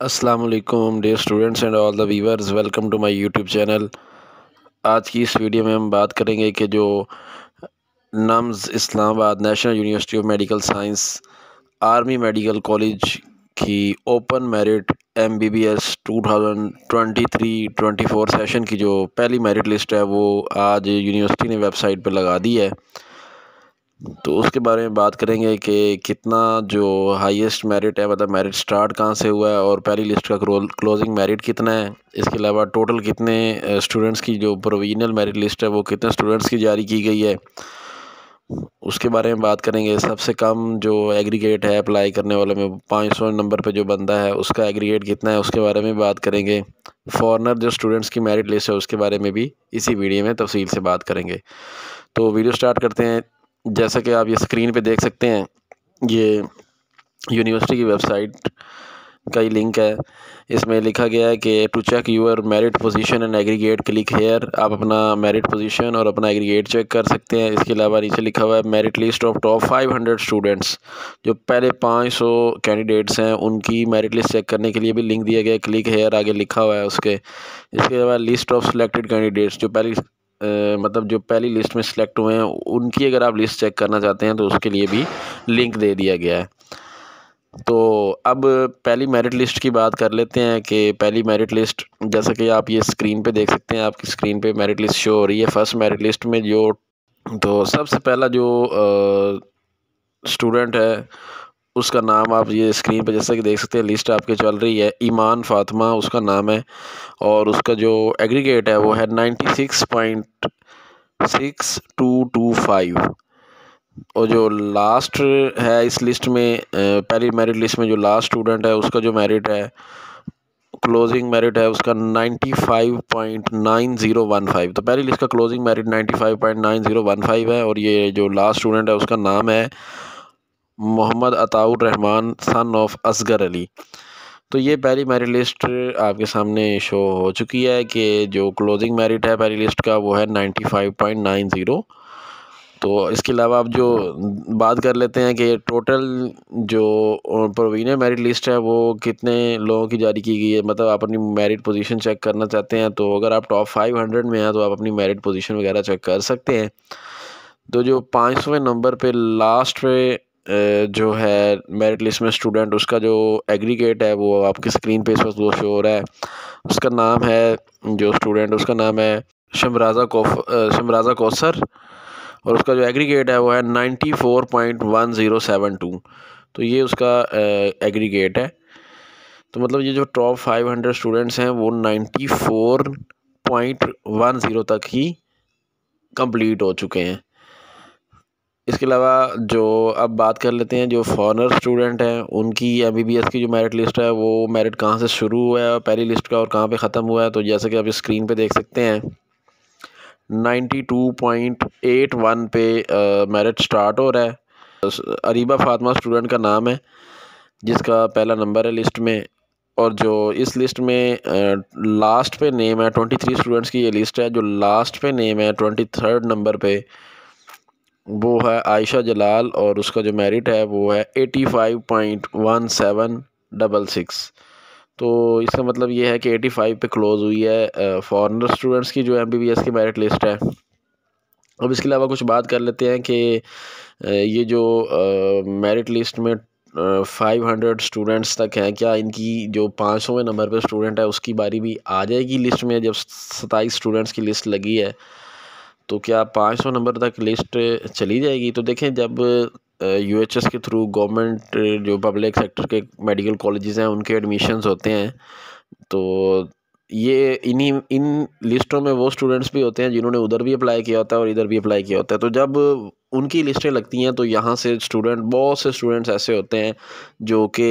वालेकुम dear students and all the viewers welcome to my YouTube channel आज की इस वीडियो में हम बात करेंगे कि जो NUMS Islamabad national university of medical science army medical college की open merit M B B S two thousand twenty three twenty four session की जो पहली मेरिट लिस्ट है, वो आज यूनिवर्सिटी ने वेबसाइट पर लगा दी है। तो उसके बारे में बात करेंगे कि कितना जो हाईएस्ट मेरिट है मतलब मेरिट स्टार्ट कहाँ से हुआ है और पहली लिस्ट का क्लोजिंग मेरिट कितना है। इसके अलावा टोटल कितने स्टूडेंट्स की जो प्रोविजनल मेरिट लिस्ट है, वो कितने स्टूडेंट्स की जारी की गई है। उसके बारे में बात करेंगे। सबसे कम जो एग्रीगेट है अप्लाई करने वाले में, पाँच सौ नंबर पे जो बंदा है, उसका एग्रीगेट कितना है, उसके बारे में बात करेंगे। फॉरनर जो स्टूडेंट्स की मेरिट लिस्ट है, उसके बारे में भी इसी वीडियो में तफसील से बात करेंगे। तो वीडियो स्टार्ट करते हैं। जैसा कि आप ये स्क्रीन पे देख सकते हैं, ये यूनिवर्सिटी की वेबसाइट का ही लिंक है। इसमें लिखा गया है कि to check your merit position and aggregate click here आप अपना मेरिट पोजीशन और अपना एग्रीगेट चेक कर सकते हैं। इसके अलावा नीचे लिखा हुआ है merit list of top 500 students जो पहले 500 कैंडिडेट्स हैं, उनकी मेरिट लिस्ट चेक करने के लिए भी लिंक दिया गया क्लिक हेयर आगे लिखा हुआ है उसके। इसके अलावा लिस्ट ऑफ़ सेलेक्टेड कैंडिडेट्स जो पहली मतलब जो पहली लिस्ट में सिलेक्ट हुए हैं, उनकी अगर आप लिस्ट चेक करना चाहते हैं तो उसके लिए भी लिंक दे दिया गया है। तो अब पहली मेरिट लिस्ट की बात कर लेते हैं कि पहली मेरिट लिस्ट जैसा कि आप ये स्क्रीन पे देख सकते हैं, आपकी स्क्रीन पे मेरिट लिस्ट शो हो रही है। फ़र्स्ट मेरिट लिस्ट में जो तो सबसे पहला जो स्टूडेंट है उसका नाम आप ये स्क्रीन पर जैसा कि देख सकते हैं लिस्ट आपके चल रही है। ईमान फातिमा उसका नाम है और उसका जो एग्रीगेट है वो है ninety six point six two two five और जो लास्ट है इस लिस्ट में पहली मेरिट लिस्ट में जो लास्ट स्टूडेंट है, उसका जो मेरिट है क्लोजिंग मेरिट है उसका ninety five point nine zero one five तो पहली लिस्ट का closing merit ninety five point nine zero one five है और ये जो लास्ट स्टूडेंट है उसका नाम है मोहम्मद अताउर रहमान सन ऑफ़ असगर अली। तो ये पहली मेरिट लिस्ट आपके सामने शो हो चुकी है कि जो क्लोजिंग मेरिट है पहली लिस्ट का, वो है ninety five point nine zero तो इसके अलावा आप जो बात कर लेते हैं कि टोटल जो प्रोविजनल मेरिट लिस्ट है, वो कितने लोगों की जारी की गई है? मतलब आप अपनी मेरिट पोजीशन चेक करना चाहते हैं तो अगर आप टॉप फाइव हंड्रेड में हैं तो आप अपनी मेरिट पोजीशन वगैरह चेक कर सकते हैं। तो जो पाँच नंबर पे लास्ट पे जो है मेरिट लिस्ट में स्टूडेंट उसका जो एग्रीगेट है, वो आपकी स्क्रीन पे इस वक्त वो शो हो रहा है। उसका नाम है, जो स्टूडेंट उसका नाम है शमराजा कोफ शमराजा कौसर और उसका जो एग्रीगेट है, वो है ninety four point one zero seven two तो ये उसका एग्रीगेट है। तो मतलब ये जो टॉप फाइव हंड्रेड स्टूडेंट्स हैं, वो ninety four point one zero तक ही कंप्लीट हो चुके हैं। इसके अलावा जो अब बात कर लेते हैं, जो फॉरनर स्टूडेंट हैं, उनकी एम बी बी एस की जो मेरिट लिस्ट है, वो मेरिट कहाँ से शुरू हुआ है, पहली लिस्ट का और कहाँ पे ख़त्म हुआ है तो जैसे कि आप स्क्रीन पे देख सकते हैं ninety two point eight one पे मेरिट स्टार्ट हो रहा है। अरीबा फातमा स्टूडेंट का नाम है, जिसका पहला नंबर है लिस्ट में, और जो इस लिस्ट में लास्ट पे नेम है ट्वेंटी थ्री स्टूडेंट्स की ये लिस्ट है, जो लास्ट पे नेम है ट्वेंटी थर्ड नंबर पे वो है आयशा जलाल और उसका जो मेरिट है वो है eighty five point one seven double six तो इसका मतलब ये है कि एटी फाइव पे क्लोज़ हुई है फॉरनर स्टूडेंट्स की जो एम बी बी एस की मेरिट लिस्ट है। अब इसके अलावा कुछ बात कर लेते हैं कि ये जो मेरिट लिस्ट में फाइव हंड्रेड स्टूडेंट्स तक हैं, क्या इनकी जो पाँच सौवें नंबर पर स्टूडेंट है उसकी बारी भी आ जाएगी लिस्ट में, जब सताईस स्टूडेंट्स की लिस्ट लगी है? तो क्या पाँच सौ नंबर तक लिस्ट चली जाएगी? तो देखें, जब यू एच एस के थ्रू गवर्नमेंट जो पब्लिक सेक्टर के मेडिकल कॉलेजेस हैं, उनके एडमिशन्स होते हैं तो ये इन्हीं, इन लिस्टों में वो स्टूडेंट्स भी होते हैं जिन्होंने उधर भी अप्लाई किया होता है और इधर भी अप्लाई किया होता है। तो जब उनकी लिस्टें लगती हैं तो यहाँ से स्टूडेंट बहुत से स्टूडेंट्स ऐसे होते हैं जो कि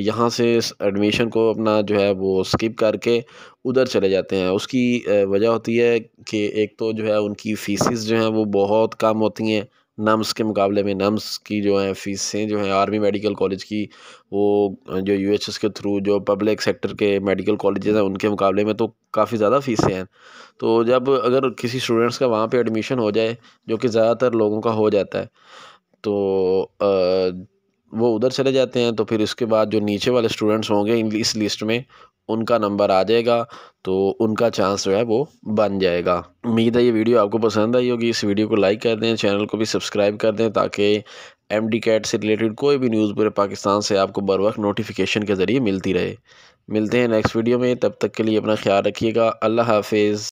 यहाँ से एडमिशन को अपना जो है वो स्किप करके उधर चले जाते हैं। उसकी वजह होती है कि एक तो जो है उनकी फ़ीसिस जो हैं वो बहुत कम होती हैं। नम्स के मुकाबले में, नम्स की जो है, फ़ीसें जो हैं, आर्मी मेडिकल कॉलेज की, वो, जो यूएचएस के थ्रू, जो पब्लिक सेक्टर के मेडिकल कॉलेजेस हैं, उनके मुकाबले में तो काफ़ी ज़्यादा फ़ीसें हैं। तो जब अगर किसी स्टूडेंट्स का वहाँ पे एडमिशन हो जाए, जो कि ज़्यादातर लोगों का हो जाता है तो वो उधर चले जाते हैं तो फिर उसके बाद जो नीचे वाले स्टूडेंट्स होंगे इस लिस्ट में, उनका नंबर आ जाएगा तो उनका चांस जो है वो बन जाएगा। उम्मीद है ये वीडियो आपको पसंद आई होगी। इस वीडियो को लाइक कर दें चैनल को भी सब्सक्राइब कर दें, ताकि एम डी कैट से रिलेटेड कोई भी न्यूज़ पूरे पाकिस्तान से आपको बर वक्त नोटिफिकेशन के ज़रिए मिलती रहे। मिलते हैं नेक्स्ट वीडियो में, तब तक के लिए अपना ख्याल रखिएगा। अल्लाह हाफिज़।